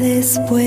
después.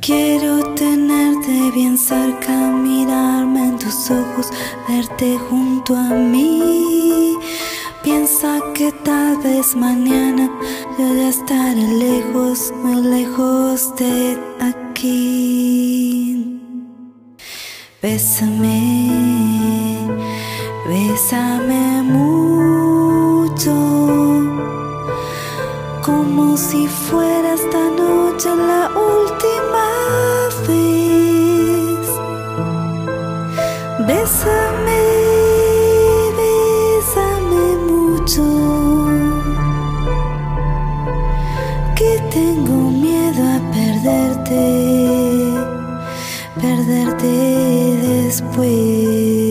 Quiero tenerte bien cerca, mirarme en tus ojos, verte junto a mí. Piensa que tal vez mañana yo ya estaré lejos, muy lejos de aquí. Bésame, bésame mucho, como si fuera esta noche la última vez. Bésame, bésame mucho, que tengo miedo a perderte, perderte después.